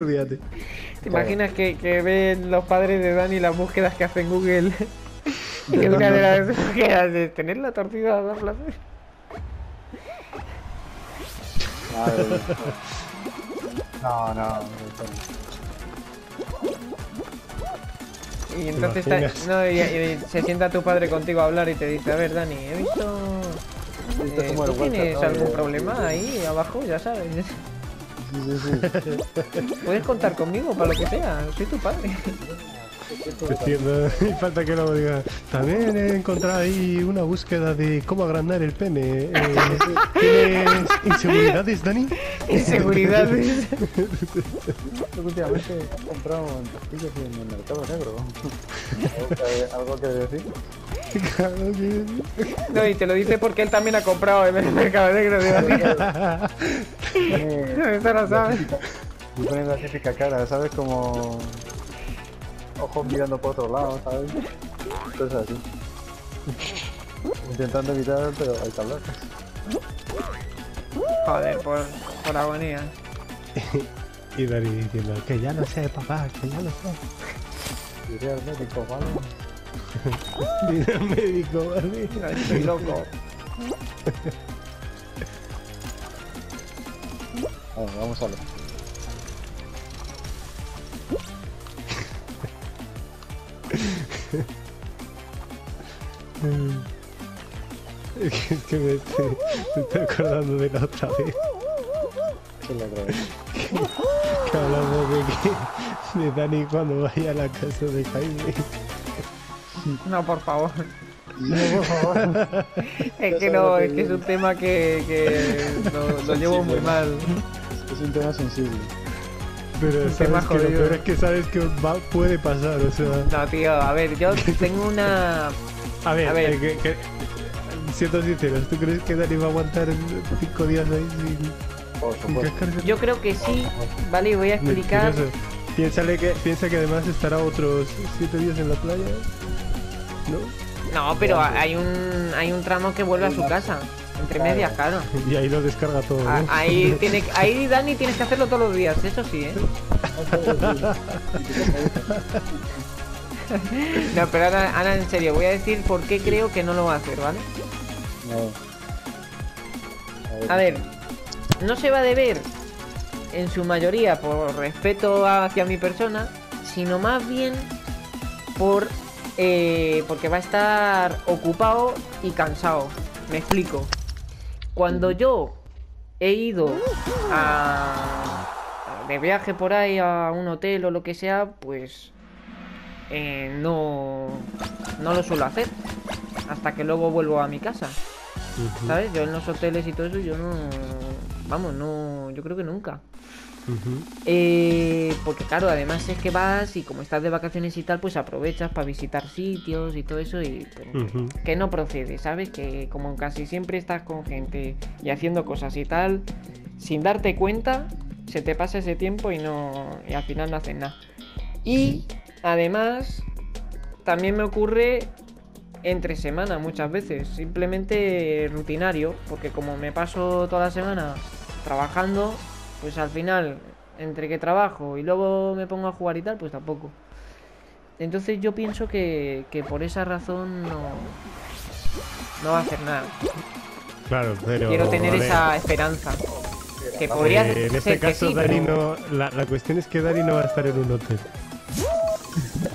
Olvídate. ¿Te imaginas que, que ven los padres de Dani las búsquedas que hace en Google? y una de las búsquedas de tener la tortilla a dar placer. No, no. Y entonces está- no, y- y se sienta tu padre contigo a hablar y te dice, a ver Dani, he visto... Eh, ¿Tú tienes algún De- problema ahí abajo? Ya sabes. Puedes contar conmigo para lo que sea, soy tu padre. Entiendo. Y falta que luego diga. También he encontrado ahí una búsqueda de cómo agrandar el pene. Eh, ¿Tienes inseguridades, Dani? Inseguridades. Últimamente he comprado en pastillas en el mercado negro. ¿Algo que- ¿Algo que decir? No, y te lo dice porque él también ha comprado en el mercado negro de Dani. Tiene Eso lo sabes. y la típica cara, ¿sabes? Como ojos mirando por otro lado, ¿sabes? Cosas así. Intentando evitar, pero hay que hablar. Joder, por, por agonía. Y Dani diciendo que ya lo sé, papá, que ya lo sé. Iré al médico, ¿vale? Mira al médico, ¿vale? No, Estoy loco. Vamos, vamos a ver. Es que, me, estoy, me estoy acordando de la otra vez ¿Qué es la otra vez? que hablamos de que de Dani cuando vaya a la casa de Jaime. No, por favor. No, por favor. Es que no, es que es un tema que, que lo, lo llevo muy mal. Es un tema sensible. Pero Un sabes tema que lo peor es que sabes que va, puede pasar, o sea... No, tío, a ver, yo tengo una. A ver, A ver. eh, que, que- siendo sinceros, ¿tú crees que Dani va a aguantar cinco días ahí sin, cascarse? Yo creo que sí, vale, y voy a explicar. Piénsale que, piensa que además estará otros siete días en la playa, ¿no? No, pero hay un, hay un tramo que vuelve a su casa. Entre medias, claro. Y ahí lo descarga todo, ¿no? A- Ahí, tiene, ahí Dani tienes que hacerlo todos los días, eso sí, ¿eh? No, pero ahora, ahora en serio, voy a decir por qué creo que no lo va a hacer, ¿vale? No. A ver, no se va a deber en su mayoría por respeto hacia mi persona, sino más bien por eh, porque va a estar ocupado y cansado. Me explico. Cuando yo he ido a, de viaje por ahí a un hotel o lo que sea, pues eh, no no lo suelo hacer hasta que luego vuelvo a mi casa. ¿Sabes? Yo en los hoteles y todo eso, yo no. Vamos, no. Yo creo que nunca. Eh, porque, claro, además es que vas y como estás de vacaciones y tal, pues aprovechas para visitar sitios y todo eso. Y pues, que no procede, ¿sabes? Que como casi siempre estás con gente y haciendo cosas y tal, sin darte cuenta, se te pasa ese tiempo y no. Y al final no haces nada. Y además, también me ocurre entre semana muchas veces, simplemente rutinario, porque como me paso toda la semana trabajando, pues al final, entre que trabajo y luego me pongo a jugar y tal, pues tampoco. Entonces yo pienso que, que por esa razón no, no va a hacer nada. Claro, pero... Quiero tener esa esperanza. Que eh, podría en ser este caso sí, Dani pero- no... La, la cuestión es que Dani no va a estar en un hotel.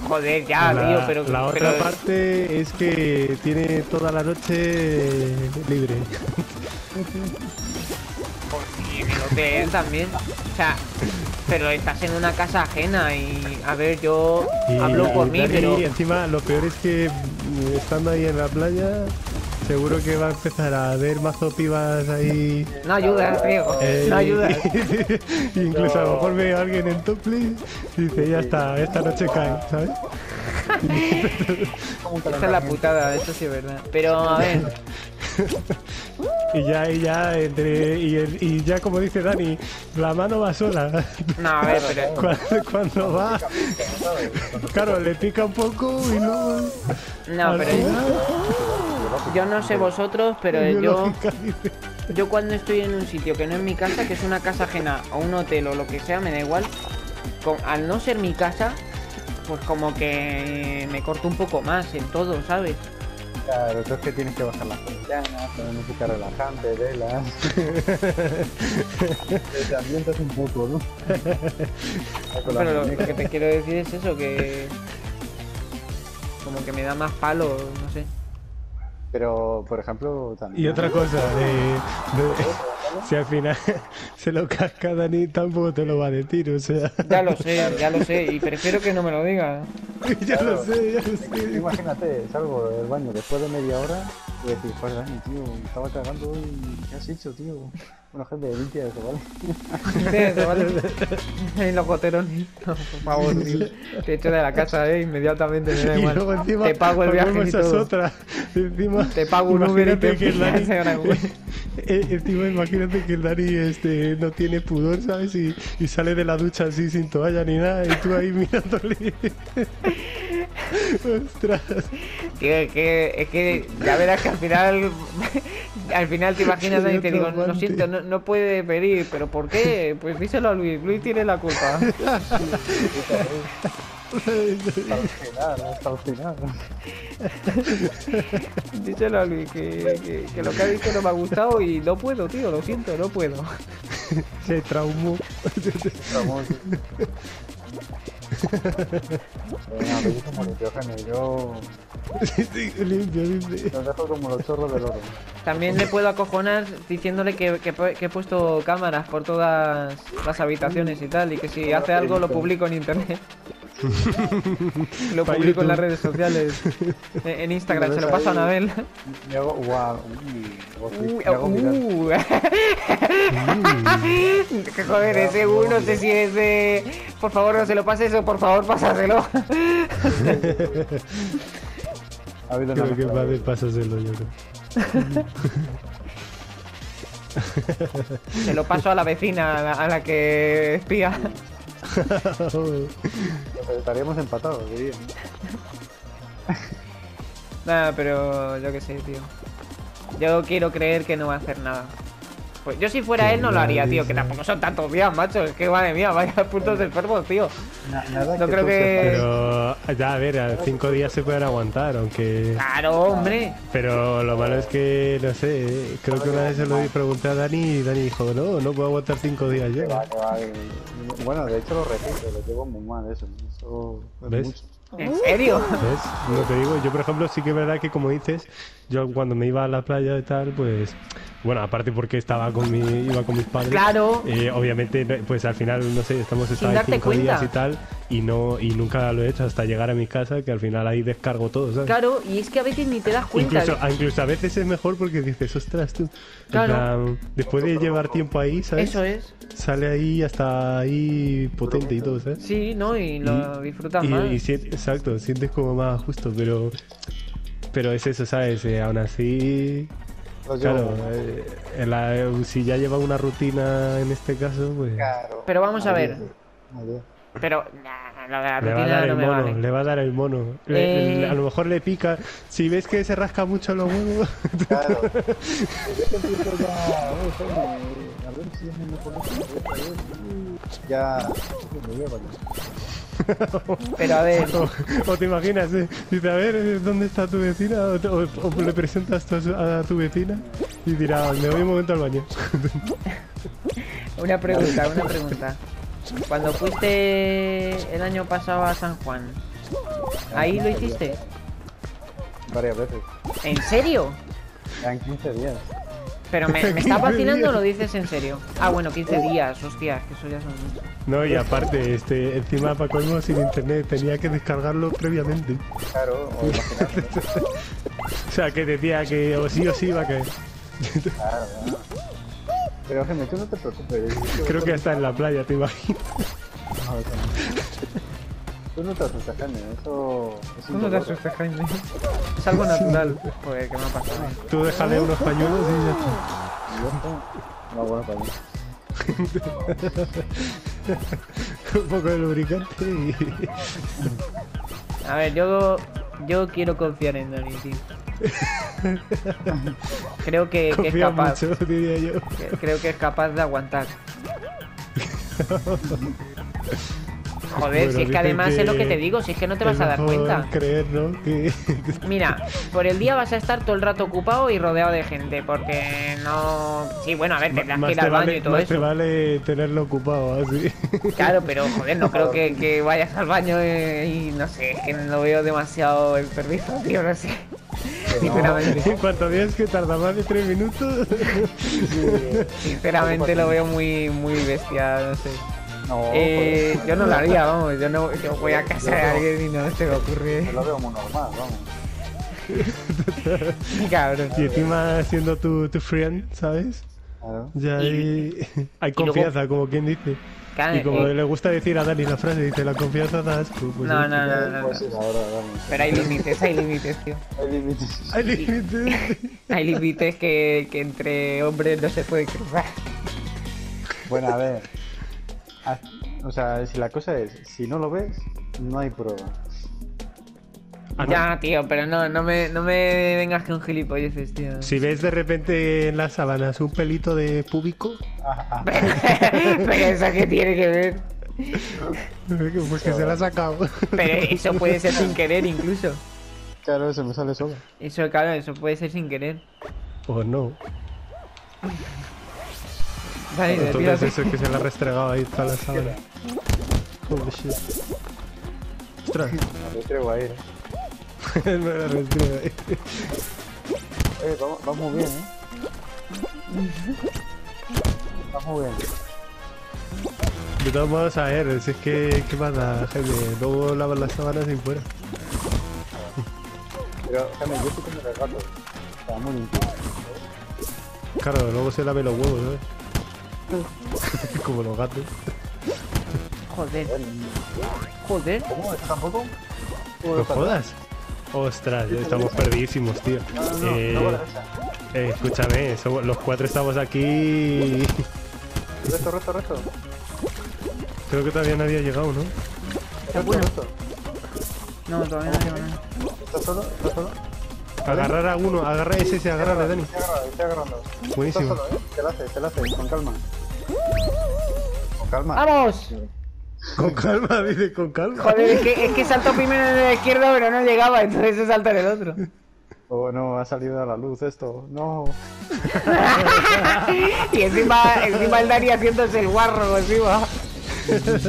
Joder, ya, la, tío, pero... la otra pero- parte es que tiene toda la noche libre. También. O sea, pero estás en una casa ajena y a ver, yo Y, hablo por mí, pero encima lo peor es que mm, estando ahí en la playa, seguro que va a empezar a ver mazo pibas ahí. no ayudas, tío. eh, No ayudas. y- incluso a lo mejor ve a alguien en topless y dice, ya está, esta noche cae, ¿sabes? Esa es la putada, eso sí es verdad. Pero a ver, Y ya, y ya, entre, y, el- y ya como dice Dani, la mano va sola. no, a ver, pero Cuando, cuando va, claro, le pica un poco y luego... no, al pero final, yo no sé vosotros, pero yo yo cuando estoy en un sitio que no es mi casa, que es una casa ajena o un hotel o lo que sea, me da igual. con- al no ser mi casa, pues como que me corto un poco más en todo, ¿sabes? Claro, que tienes que bajar las persianas, poner música relajante, velas. Te ambientas un poco, ¿no? Pero lo que te quiero decir es eso, que como que me da más palo, no sé. Pero, por ejemplo, también. Y otra cosa, de, de- si al final se lo casca Dani, tampoco te lo va a decir, o sea, Ya lo sé, ya lo sé, y prefiero que no me lo diga. ya lo sé, ya lo sé. Imagínate, salgo del baño después de media hora y decir, joder, Dani, tío, me estaba cagando y ¿qué has hecho, tío? Bueno, gente, limpia eso, ¿vale? Eso, ¿vale? Y los goteros, no, por favor, tío. Te echo de la casa, eh, inmediatamente, me da Y igual. luego encima, te pago el viaje y a esa todo. otra. Encima, Te pago un Uber y te que el Dani. Eh, Encima, imagínate que el Dani este, no tiene pudor, ¿sabes? Y, y sale de la ducha así sin toalla ni nada, y tú ahí mirándole. Ostras. Tío, es que, es que ya verás que al final, al final te imaginas y te digo, lo traumante. siento, no, no puede pedir, pero ¿por qué? Pues díselo a Luis, Luis tiene la culpa. Hasta el final, hasta el final. Díselo a Luis que, que, que lo que ha dicho no me ha gustado y no puedo, tío, lo siento, no puedo. Se traumó. Vamos. Venga, lo hice como limpio, Jaime. Yo Sí, sí, limpio, limpio. los dejo como los chorros del oro. También le puedo acojonar diciéndole que, que he puesto cámaras por todas las habitaciones y tal, y que si hace algo lo publico en internet. Lo publico en las YouTube. redes sociales. En Instagram, se lo paso a ahí. Anabel. Me hago. Wow. Uy, me hago viral. uh. Que joder, ese uno, no sé si es de. Por favor, no se lo pases o por favor, pásaselo. Ha habido Creo que va a de- haber pasaselo, yo creo. Se lo paso a la vecina, a la, a la que espía. Estaríamos empatados, diría. Nada, pero yo qué sé, tío. Yo quiero creer que no va a hacer nada. Pues yo si fuera él no lo haría, tío, que tampoco son tantos días, macho. Es que madre mía, vaya putos enfermos, tío. Nada No creo que- sepas. Pero ya, a ver, a cinco días se pueden aguantar, aunque... Claro, hombre. Pero lo malo es que, no sé, creo que una vez se lo pregunté a Dani y Dani dijo, no, no puedo aguantar cinco días yo. Bueno, de hecho lo repito, lo llevo muy mal eso. Eso es ¿Ves? mucho. ¿En serio? ¿Ves? No te digo, yo por ejemplo sí que es verdad que como dices, yo cuando me iba a la playa y tal, pues, bueno, aparte porque estaba con mi, iba con mis padres. Claro. eh, obviamente, pues al final, no sé, estamos cinco cuenta. días y tal, y no, y nunca lo he hecho hasta llegar a mi casa, que al final ahí descargo todo, ¿sabes? Claro, y es que a veces ni te das cuenta. Incluso, a- incluso a veces es mejor porque dices, ostras, tú. Claro. plan, después de llevar tiempo ahí, ¿sabes? Eso es. Sale ahí hasta ahí potente y todo, ¿sabes? Sí, ¿no? Y lo disfrutas y, más. y sien- exacto, sientes como más justo, pero pero es eso, ¿sabes? Eh, aún así, claro, eh, en la- eh, si ya lleva una rutina en este caso, pues Claro. Pero vamos a ver. Adiós. Pero, nah, lo de la le va a dar no el me mono, vale. le va a dar el mono. Le- Eh. le- a lo mejor le pica, si ves que se rasca mucho los huevos, Claro. Ya. "Oye, Jaime, A ver si es me conozco. Ya. Me llevo ya. Pero a ver, o, o te imaginas, eh, dice, a ver, ¿dónde está tu vecina? O, o- o le presentas a tu vecina y dirá, me voy un momento al baño. una pregunta, una pregunta. Cuando fuiste el año pasado a San Juan, ¿ahí lo hiciste? Varias veces. ¿En serio? En 15 días. Pero me, me 15 estás vacilando o lo dices en serio. Ah, bueno, 15 días, hostia, que eso ya son muchos. No, y aparte, este, encima para colmo sin internet, tenía que descargarlo previamente. Claro, o imagínate. O sea, que decía que o sí o sí iba a caer. Claro, claro. Pero Jaime, tú no te preocupes. Creo que hasta en la playa, te imaginas. No, eso no. Tú no te asustes, Jaime, eso es ¿Cómo no te indoloro. asustes, Jaime? Es algo natural. Joder, ¿qué me ha pasado? Tú déjale unos pañuelos y ya está. Está. No, bueno, para mí. Un poco de lubricante y... A ver, yo, yo quiero confiar en Dani, tío. Creo que, que es capaz. mucho, diría yo. que- Creo que es capaz de aguantar. Joder, Bueno, si es que además es lo que te digo, si es que no te vas a dar cuenta. creer, ¿no? Que... Mira, por el día vas a estar todo el rato ocupado y rodeado de gente, porque no... Sí, bueno, a ver, tendrás que ir te al baño vale, y todo más te eso. vale tenerlo ocupado, así. Claro, pero joder, no creo que, que vayas al baño eh, y no sé, es que lo veo demasiado desperdicio, tío, no sé. Sinceramente, En cuanto veas que tarda más de tres minutos, sinceramente lo veo muy, muy bestia, no sé. No, Eh, pues, yo no lo haría, vamos, yo no yo voy a casa de alguien y no se me ocurre. Yo lo veo muy normal, vamos. Cabrón. y encima siendo tu, tu friend, ¿sabes? Claro. Ya hay, hay luego- confianza, como quien dice. Claro, Y como eh, le gusta decir a Dani la frase, dice la confianza da asco. Pues No, sí. no, no, no, no. Pues sí, ahora, vamos. Pero hay límites, hay límites, tío. Hay límites. Hay límites. Hay límites que, que entre hombres no se puede cruzar. Bueno, a ver. Haz- O sea, si la cosa es, si no lo ves, no hay prueba. Ah, no. Ya, tío, pero no, no me, no me vengas con gilipolleces, tío. Si ves de repente en las sábanas un pelito de púbico, pero eso que tiene que ver. pues que se la ha sacado. Pero eso puede ser sin querer incluso. claro, se me sale solo. Eso, claro, eso puede ser sin querer. O no. Dale, Entonces eso es que se la ha restregado ahí toda la sábana. Holy shit. Ostras, Me traigo ahí, ¿eh? Eh, vamos, vamos bien, ¿eh? Vamos bien. De todos modos, a ver, si es que, ¿qué pasa, Jaime? Luego lavas las sábanas y fuera. Pero, Jaime, yo estoy con el gato. Está muy limpio. Claro, luego se lave los huevos, ¿sabes? Como los gatos. Joder, joder. ¿Cómo? ¿Esto tampoco? ¿No jodas? Ostras, estamos perdidísimos, tío. No, no, no, Eh, eh, escúchame, somos- los cuatro estamos aquí. Resto, resto, resto. Creo que todavía nadie ha llegado, ¿no? Resto. No, todavía no llego nada. ¿Estás solo? ¿Estás solo? Agarrar a uno, agarra ese, ese, agárrale, Dani. Estoy agarrando, estoy agarrando. Buenísimo. ¿eh? Te la haces, te la haces, con calma. Con calma. ¡Vamos! Con calma, dice, con calma. Joder, es que, es que saltó primero en la izquierda, pero no llegaba, entonces se salta en el otro. Oh, no, ha salido a la luz esto. No. Y encima, encima el Dani haciéndose el guarro encima.